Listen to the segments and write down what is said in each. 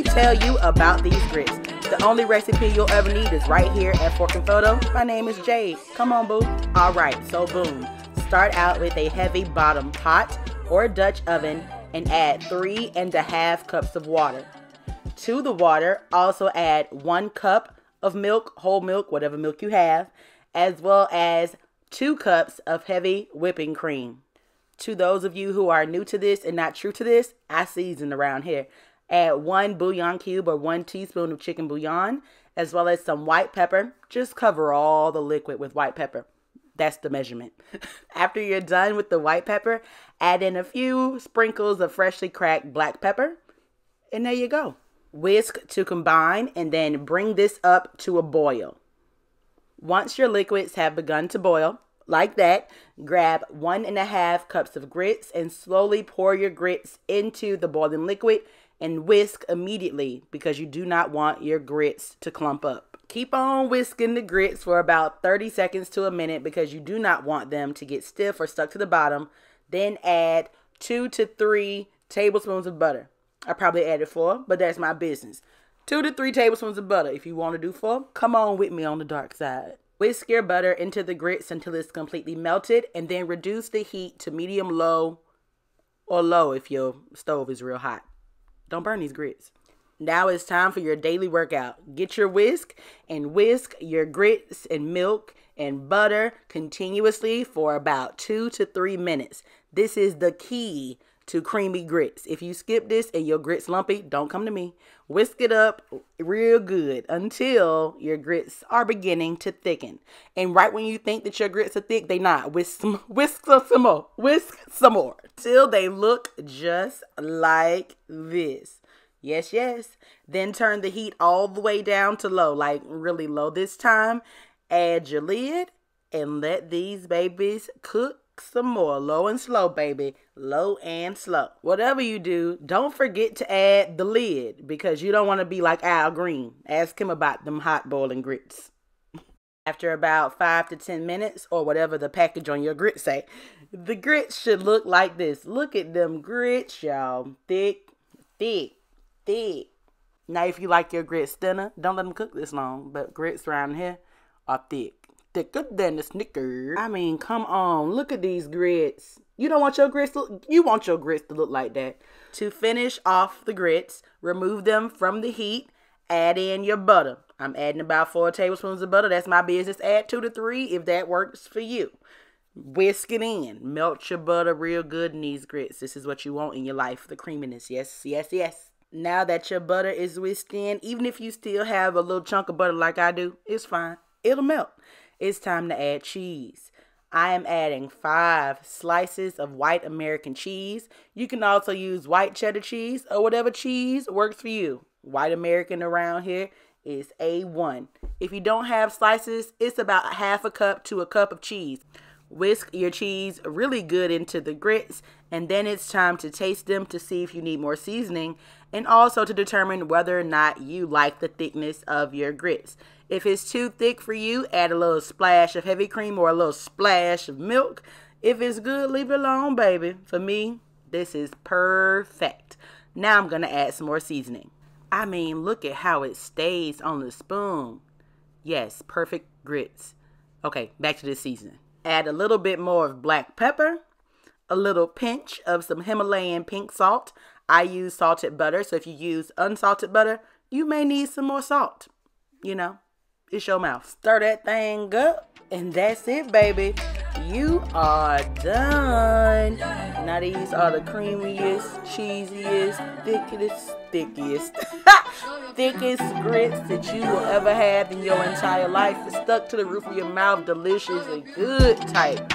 tell you about these grits. The only recipe you'll ever need is right here at Fork and Photo. My name is Jade. Come on, boo. All right, so boom. Start out with a heavy bottom pot or Dutch oven and add three and a half cups of water. To the water, also add one cup of milk, whole milk, whatever milk you have, as well as two cups of heavy whipping cream. To those of you who are new to this and not true to this, I season around here. Add one bouillon cube or one teaspoon of chicken bouillon, as well as some white pepper. Just cover all the liquid with white pepper. That's the measurement. After you're done with the white pepper, add in a few sprinkles of freshly cracked black pepper, and there you go. Whisk to combine and then bring this up to a boil. Once your liquids have begun to boil, like that, grab one and a half cups of grits and slowly pour your grits into the boiling liquid and whisk immediately because you do not want your grits to clump up. Keep on whisking the grits for about 30 seconds to a minute because you do not want them to get stiff or stuck to the bottom. Then add two to three tablespoons of butter. I probably added four, but that's my business. Two to three tablespoons of butter. If you want to do four, come on with me on the dark side. Whisk your butter into the grits until it's completely melted and then reduce the heat to medium low or low if your stove is real hot. Don't burn these grits. Now it's time for your daily workout. Get your whisk and whisk your grits and milk and butter continuously for about two to three minutes. This is the key to creamy grits. If you skip this and your grits lumpy, don't come to me. Whisk it up real good until your grits are beginning to thicken. And right when you think that your grits are thick, they not. Whisk some, whisk some more. Whisk some more till they look just like this. Yes, yes. Then turn the heat all the way down to low, like really low this time. Add your lid and let these babies cook some more. Low and slow, baby. Low and slow. Whatever you do, don't forget to add the lid because you don't want to be like Al Green. Ask him about them hot boiling grits. After about five to 10 minutes or whatever the package on your grits say, the grits should look like this. Look at them grits, y'all. Thick, thick, thick. Now, if you like your grits thinner, don't let them cook this long. But grits around here are thick thicker than a Snicker. I mean, come on, look at these grits. You don't want your grits to, you want your grits to look like that. To finish off the grits, remove them from the heat, add in your butter. I'm adding about four tablespoons of butter. That's my business. Add two to three if that works for you. Whisk it in. Melt your butter real good in these grits. This is what you want in your life. The creaminess. Yes, yes, yes. Now that your butter is whisked in, even if you still have a little chunk of butter like I do, it's fine. It'll melt it's time to add cheese. I am adding five slices of white American cheese. You can also use white cheddar cheese or whatever cheese works for you. White American around here is A1. If you don't have slices, it's about half a cup to a cup of cheese. Whisk your cheese really good into the grits, and then it's time to taste them to see if you need more seasoning and also to determine whether or not you like the thickness of your grits. If it's too thick for you, add a little splash of heavy cream or a little splash of milk. If it's good, leave it alone, baby. For me, this is perfect. Now I'm going to add some more seasoning. I mean, look at how it stays on the spoon. Yes, perfect grits. Okay, back to the seasoning. Add a little bit more of black pepper, a little pinch of some Himalayan pink salt. I use salted butter, so if you use unsalted butter, you may need some more salt. You know, it's your mouth. Stir that thing up, and that's it, baby. You are done. Now these are the creamiest, cheesiest, thickest, thickest, thickest grits that you will ever have in your entire life. It's stuck to the roof of your mouth, delicious and good type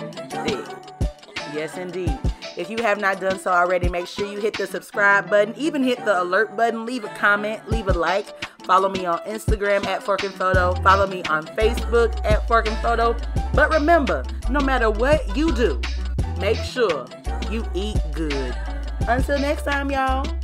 thick. Yes, indeed. If you have not done so already, make sure you hit the subscribe button, even hit the alert button, leave a comment, leave a like. Follow me on Instagram at Fork and Photo. Follow me on Facebook at Fork and Photo. But remember, no matter what you do, make sure you eat good. Until next time, y'all.